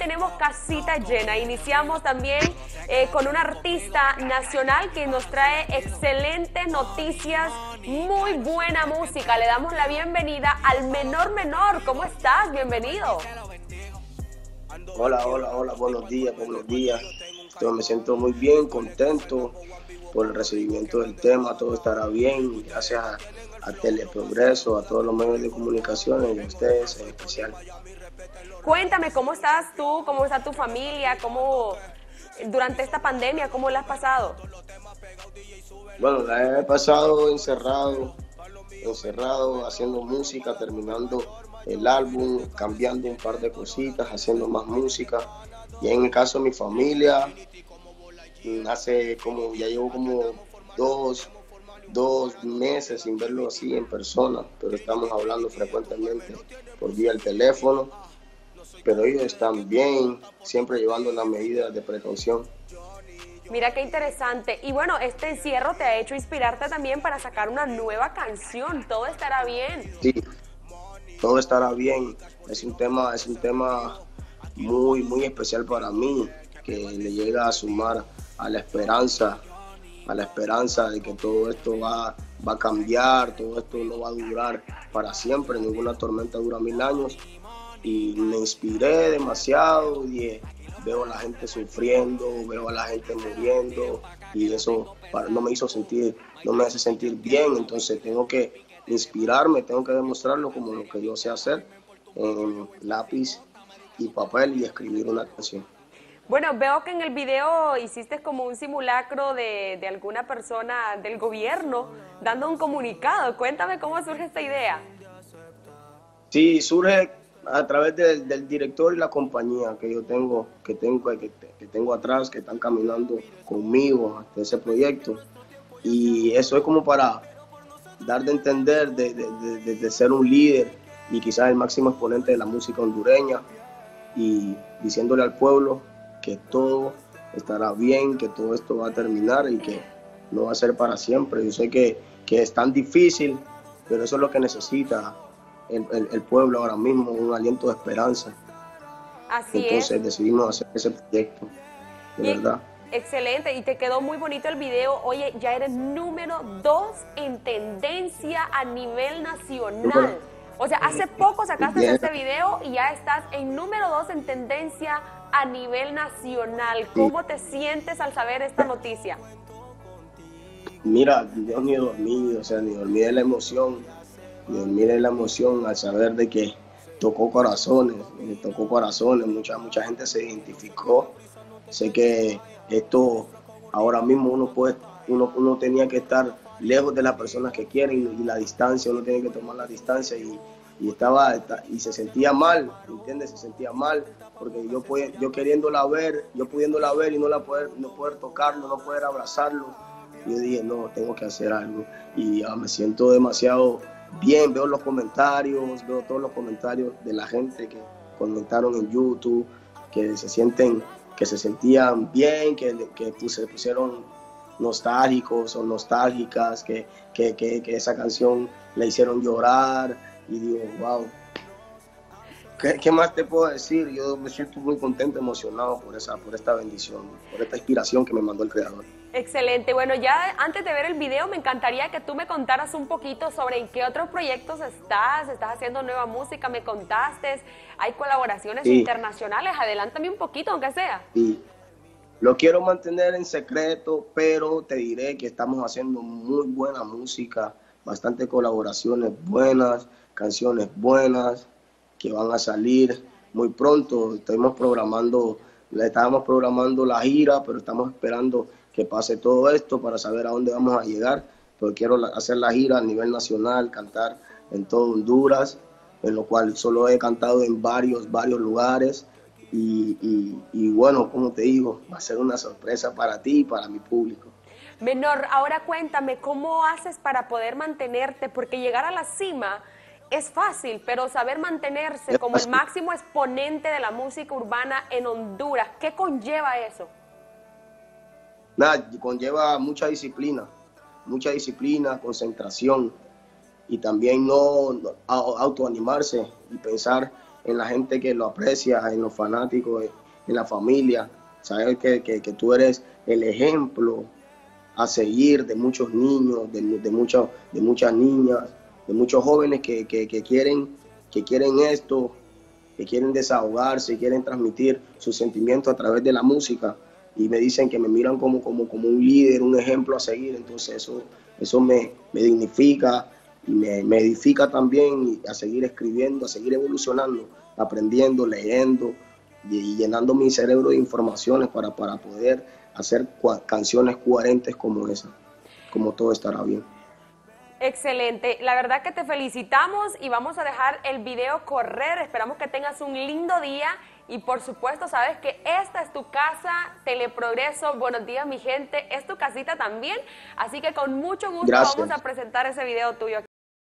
tenemos casita llena. Iniciamos también eh, con un artista nacional que nos trae excelentes noticias, muy buena música. Le damos la bienvenida al Menor Menor. ¿Cómo estás? Bienvenido. Hola, hola, hola, buenos días, buenos días. Yo me siento muy bien, contento por el recibimiento del tema, todo estará bien, gracias a, a Teleprogreso, a todos los medios de comunicación y a ustedes en especial. Cuéntame, ¿cómo estás tú? ¿Cómo está tu familia? ¿Cómo durante esta pandemia, cómo la has pasado? Bueno, la he pasado encerrado, encerrado, haciendo música, terminando el álbum, cambiando un par de cositas, haciendo más música. Y en el caso de mi familia, hace como, ya llevo como dos, dos meses sin verlo así en persona, pero estamos hablando frecuentemente por vía el teléfono. Pero ellos están bien, siempre llevando las medidas de precaución. Mira qué interesante. Y bueno, este encierro te ha hecho inspirarte también para sacar una nueva canción. Todo estará bien. Sí, todo estará bien. Es un tema, es un tema muy, muy especial para mí, que le llega a sumar a la esperanza, a la esperanza de que todo esto va, va a cambiar, todo esto no va a durar para siempre, ninguna tormenta dura mil años. Y me inspiré demasiado y veo a la gente sufriendo, veo a la gente muriendo y eso no me hizo sentir, no me hace sentir bien, entonces tengo que inspirarme, tengo que demostrarlo como lo que yo sé hacer en lápiz y papel y escribir una canción. Bueno, veo que en el video hiciste como un simulacro de, de, alguna persona del gobierno dando un comunicado. Cuéntame cómo surge esta idea. Sí, surge a través del, director y la compañía que yo tengo, que tengo, que, tengo atrás, que están caminando conmigo hasta ese proyecto. Y eso es como para dar de entender de, ser un líder y quizás el máximo exponente de la música hondureña y diciéndole al pueblo que todo estará bien, que todo esto va a terminar y que no va a ser para siempre. Yo sé que es tan difícil, pero eso es lo que necesita el, el, el pueblo ahora mismo, un aliento de esperanza. Así Entonces es. decidimos hacer ese proyecto, de verdad. Excelente, y te quedó muy bonito el video. Oye, ya eres número dos en tendencia a nivel nacional. O sea, hace poco sacaste este video y ya estás en número dos en tendencia a nivel nacional. ¿Cómo te sientes al saber esta noticia? Mira, yo ni dormí, o sea, ni dormí de la emoción, dormí de la emoción al saber de que tocó corazones, tocó corazones, mucha, mucha gente se identificó. Sé que esto ahora mismo uno puede, uno, uno tenía que estar lejos de las personas que quieren y la distancia, uno tiene que tomar la distancia y, y estaba y se sentía mal, ¿entiendes? Se sentía mal porque yo yo queriéndola ver, yo pudiéndola ver y no la poder, no poder tocarlo, no poder abrazarlo. Yo dije, no, tengo que hacer algo y me siento demasiado bien, veo los comentarios, veo todos los comentarios de la gente que comentaron en YouTube, que se sienten, que se sentían bien, que, que se pusieron nostálgicos o nostálgicas, que, que, que, que esa canción la hicieron llorar y digo, wow. ¿Qué, qué más te puedo decir? Yo me siento muy contento, emocionado por, esa, por esta bendición, por esta inspiración que me mandó el Creador. Excelente. Bueno, ya antes de ver el video, me encantaría que tú me contaras un poquito sobre en qué otros proyectos estás. Estás haciendo nueva música, me contaste. Hay colaboraciones Sí. internacionales. Adelántame un poquito, aunque sea. y lo quiero mantener en secreto, pero te diré que estamos haciendo muy buena música, bastante colaboraciones buenas, canciones buenas que van a salir muy pronto. Estamos programando, le estábamos programando la gira, pero estamos esperando que pase todo esto para saber a dónde vamos a llegar. Porque quiero hacer la gira a nivel nacional, cantar en todo Honduras, en lo cual solo he cantado en varios, varios lugares. Y, y- y bueno, como te digo, va a ser una sorpresa para ti y para mi público. Menor, ahora cuéntame, ¿cómo haces para poder mantenerte? Porque llegar a la cima es fácil, pero saber mantenerse como el máximo exponente de la música urbana en Honduras, ¿qué conlleva eso? Nada, conlleva mucha disciplina, mucha disciplina, concentración y también no, autoanimarse y pensar en la gente que lo aprecia, en los fanáticos, en la familia. Saber que, que, que tú eres el ejemplo a seguir de muchos niños, de, de, de muchas niñas, de muchos jóvenes que, que, quieren, que quieren esto, que quieren desahogarse, quieren transmitir sus sentimientos a través de la música y me dicen que me miran como, como, como un líder, un ejemplo a seguir, entonces eso, eso me, me dignifica y me, me, edifica también a seguir escribiendo, a seguir evolucionando, aprendiendo, leyendo y, llenando mi cerebro de informaciones para, para poder hacer canciones coherentes como esa, como todo estará bien. Excelente, la verdad que te felicitamos y vamos a dejar el video correr, esperamos que tengas un lindo día y por supuesto sabes que esta es tu casa, Teleprogreso, buenos días mi gente, es tu casita también, así que con mucho gusto Gracias. vamos a presentar ese video tuyo.